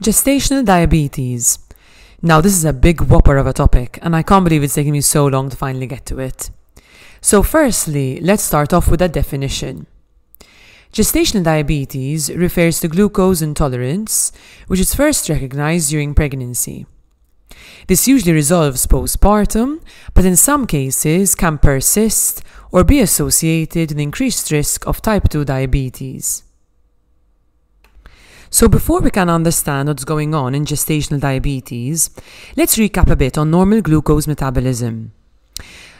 Gestational diabetes. Now, this is a big whopper of a topic, and I can't believe it's taking me so long to finally get to it. So, firstly, let's start off with a definition. Gestational diabetes refers to glucose intolerance, which is first recognized during pregnancy. This usually resolves postpartum, but in some cases can persist or be associated with increased risk of type 2 diabetes. So, before we can understand what's going on in gestational diabetes, let's recap a bit on normal glucose metabolism.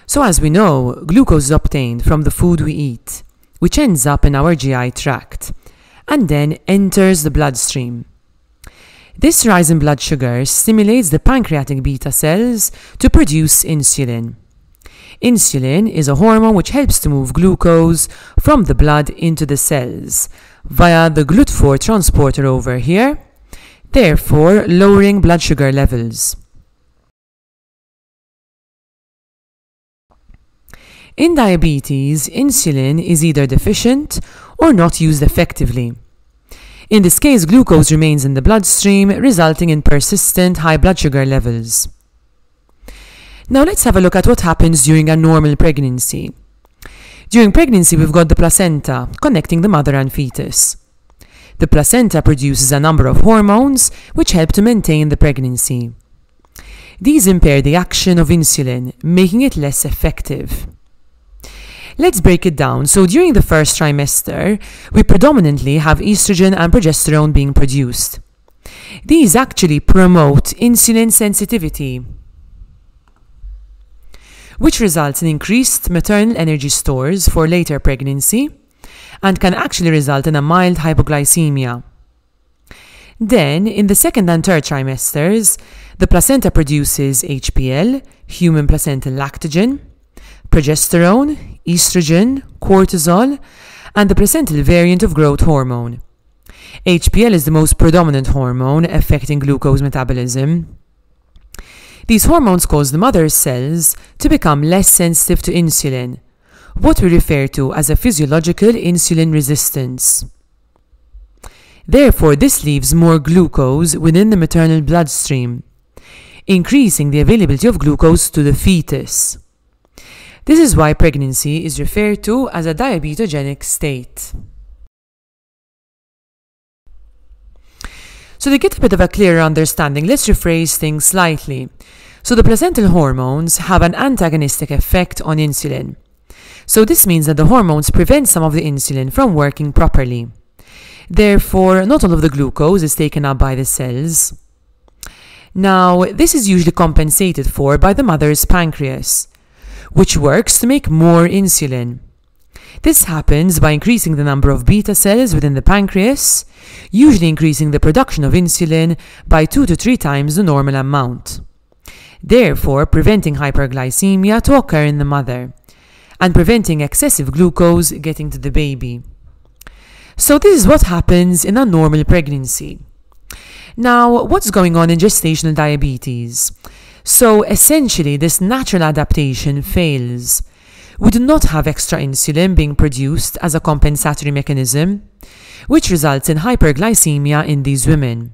So, as we know, glucose is obtained from the food we eat, which ends up in our GI tract and then enters the bloodstream. This rise in blood sugar stimulates the pancreatic beta cells to produce insulin. Insulin is a hormone which helps to move glucose from the blood into the cells via the GLUT4 transporter over here, therefore lowering blood sugar levels. In diabetes, insulin is either deficient or not used effectively. In this case, glucose remains in the bloodstream, resulting in persistent high blood sugar levels. Now let's have a look at what happens during a normal pregnancy. During pregnancy, we've got the placenta, connecting the mother and fetus. The placenta produces a number of hormones which help to maintain the pregnancy. These impair the action of insulin, making it less effective. Let's break it down. So during the first trimester, we predominantly have estrogen and progesterone being produced. These actually promote insulin sensitivity, which results in increased maternal energy stores for later pregnancy and can actually result in a mild hypoglycemia. Then, in the second and third trimesters, the placenta produces HPL, human placental lactogen, progesterone, estrogen, cortisol, and the placental variant of growth hormone. HPL is the most predominant hormone affecting glucose metabolism. These hormones cause the mother's cells to become less sensitive to insulin, what we refer to as a physiological insulin resistance. Therefore, this leaves more glucose within the maternal bloodstream, increasing the availability of glucose to the fetus. This is why pregnancy is referred to as a diabetogenic state. So to get a bit of a clearer understanding, let's rephrase things slightly. So the placental hormones have an antagonistic effect on insulin. So this means that the hormones prevent some of the insulin from working properly. Therefore, not all of the glucose is taken up by the cells. Now, this is usually compensated for by the mother's pancreas, which works to make more insulin. This happens by increasing the number of beta cells within the pancreas, usually increasing the production of insulin by 2 to 3 times the normal amount. Therefore, preventing hyperglycemia to occur in the mother and preventing excessive glucose getting to the baby. So, this is what happens in a normal pregnancy. Now, what's going on in gestational diabetes? So, essentially, this natural adaptation fails we do not have extra insulin being produced as a compensatory mechanism, which results in hyperglycemia in these women.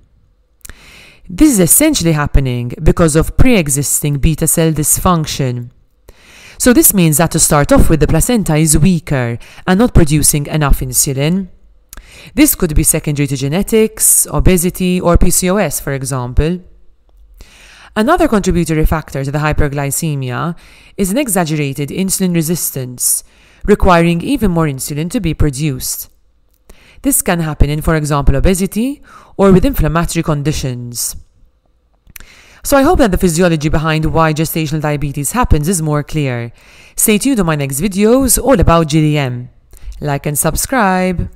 This is essentially happening because of pre existing beta cell dysfunction. So, this means that to start off with, the placenta is weaker and not producing enough insulin. This could be secondary to genetics, obesity, or PCOS, for example. Another contributory factor to the hyperglycemia is an exaggerated insulin resistance, requiring even more insulin to be produced. This can happen in, for example, obesity or with inflammatory conditions. So I hope that the physiology behind why gestational diabetes happens is more clear. Stay tuned to my next videos all about GDM. Like and subscribe.